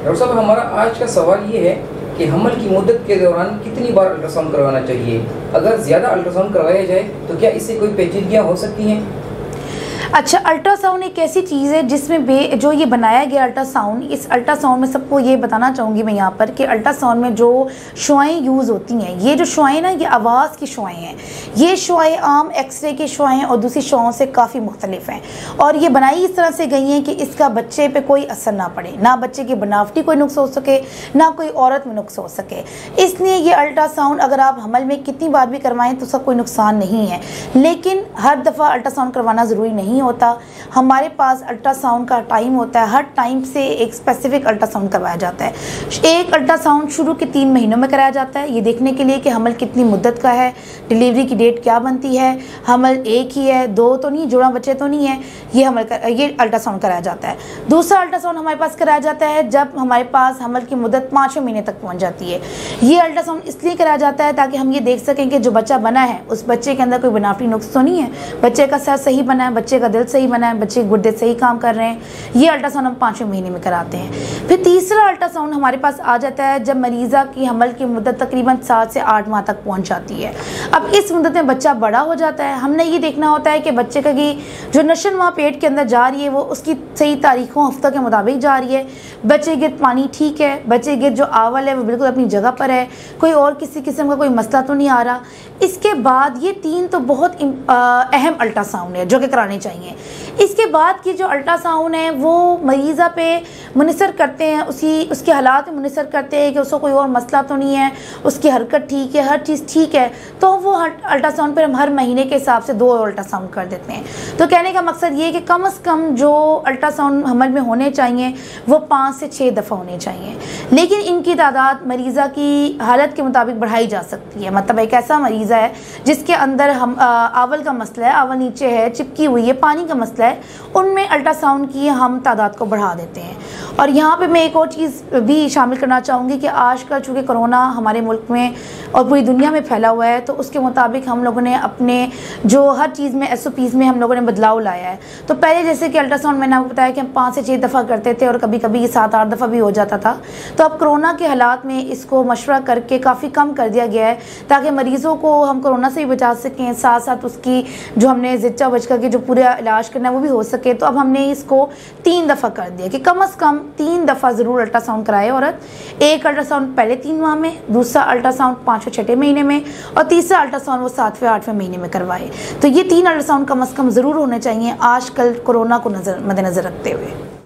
Doctor साहब, हमारा आज का सवाल ये है कि हमल की मुद्दत के दौरान कितनी बार अल्ट्रासाउंड करवाना चाहिए? अगर ज़्यादा अल्ट्रासाउंड करवाया जाए तो क्या इससे कोई पेचीदगियाँ हो सकती हैं? अच्छा अल्ट्रासाउंड एक ऐसी चीज़ है जिसमें बे, जो ये बनाया गया अल्ट्रासाउंड इस अल्ट्रासाउंड में सबको ये बताना चाहूँगी मैं यहाँ पर कि अल्ट्रासाउंड में जो शुआएँ यूज़ होती हैं, ये जो शुआएँ ना, ये आवाज़ की शुआएँ हैं। ये शुआएँ आम एक्सरे की शुआएँ और दूसरी शुआओं से काफ़ी मुख्तलिफ़ हैं। और ये बनाई इस तरह से गई हैं कि इसका बच्चे पर कोई असर ना पड़े, ना बच्चे की बनावटी कोई नुक्स हो सके, ना कोई औरत में नुक्स हो सके। इसलिए ये अल्ट्रासाउंड अगर आप हमल में कितनी बार भी करवाएँ तो उसका कोई नुकसान नहीं है। लेकिन हर दफ़ा अल्ट्रासाउंड करवाना ज़रूरी नहीं नहीं होता। हमारे पास अल्ट्रासाउंड का टाइम होता है हर टाइम से एक स्पेसिफिक अल्ट्रासाउंड करवाया जाता है। एक अल्ट्रासाउंड शुरू के तीन महीनों में कराया जाता है। ये देखने के लिए कि हमल कितनी मुद्दत का है डिलीवरी की डेट क्या बनती है हमल एक ही है दो तो नहीं जुड़ा बच्चे तो नहीं है ये हमल कर, ये अल्ट्रासाउंड कराया जाता है। दूसरा अल्ट्रासाउंड हमारे पास कराया जाता है जब हमारे पास हमल की मुद्दत पाँचवें महीने तक पहुँच जाती है। ये अल्ट्रासाउंड इसलिए कराया जाता है ताकि हम ये देख सकें कि जो बच्चा बना है उस बच्चे के अंदर कोई बनावटी नुक्स तो नहीं है। बच्चे का सर सही बना है बच्चे का दिल सही बना है बच्चे गुर्दे सही काम कर रहे हैं। ये अल्ट्रासाउंड हम पाँचवें महीने में कराते हैं। फिर तीसरा अल्ट्रासाउंड हमारे पास आ जाता है जब मरीज़ा की हमल की मुद्दत तकरीबन सात से आठ माह तक पहुँच जाती है। अब इस मुद्दत में बच्चा बड़ा हो जाता है। हमने ये देखना होता है कि बच्चे का की जो नशन वहाँ पेट के अंदर जा रही है, वो उसकी सही तारीखों, हफ्तों के मुताबिक जा रही है। बच्चे गिर पानी ठीक है, बच्चे गिर जो आवल है, वो बिल्कुल अपनी जगह पर है। कोई और किसी किस्म का कोई मसला तो नहीं आ रहा। इसके बाद ये तीन तो बहुत अहम अल्ट्रासाउंड है जो कि कराने चाहिए। इसके बाद की जो अल्ट्रासाउंड है, वो मरीज़ा पे मुनसर करते हैं, उसी, उसके हालात में मुनसर करते हैं कि उसको कोई और मसला तो नहीं है, उसकी हरकत ठीक है, हर चीज़ ठीक है तो वो अल्ट्रासाउंड पर हम हर महीने के हिसाब से दो अल्ट्रासाउंड कर देते हैं। तो कहने का मकसद ये कि कम अज़ कम जो अल्ट्रासाउंड हमल में होने चाहिए, वो पाँच से छः दफ़ा होने चाहिए। लेकिन इनकी तादाद मरीज़ा की हालत के मुताबिक बढ़ाई जा सकती है। मतलब एक ऐसा मरीज़ा है, जिसके अंदर हम आवल का मसला है, आवल नीचे है, चिपकी हुई है, पानी का मसला है उनमें अल्ट्रासाउंड की हम तादाद को बढ़ा देते हैं। और यहाँ पे मैं एक और चीज़ भी शामिल करना चाहूँगी कि आजकल चूँकि कोरोना हमारे मुल्क में और पूरी दुनिया में फैला हुआ है तो उसके मुताबिक हम लोगों ने अपने जो हर चीज़ में एस में हम लोगों ने बदलाव लाया है। तो पहले जैसे कि अल्ट्रासाउंड मैंने आपको बताया कि हम पाँच से छः दफ़ा करते थे और कभी कभी सात, आठ दफ़ा भी हो जाता था। तो अब कोरोना के हालात में इसको मशवरा करके काफ़ी कम कर दिया गया है, ताकि मरीज़ों को हम कोरोना से भी बचा सकें साथ साथ उसकी जो हमने जिच्चा बचका के जो पूरा इलाज करना है, वो भी हो सके तो अब हमने इसको तीन दफ़ा कर दिया कि कम अज़ कम तीन दफ़ा ज़रूर अल्ट्रासाउंड कराए, औरत। एक अल्ट्रासाउंड पहले तीन माह में, दूसरा अल्ट्रासाउंड पाँचवें, छठे महीने में, और तीसरा अल्ट्रासाउंड वो सातवें, आठवें महीने में करवाए। तो ये तीन अल्ट्रासाउंड कम अज़ कम ज़रूर होने चाहिए, आजकल कोरोना को नज़र, मद्देनज़र रखते हुए।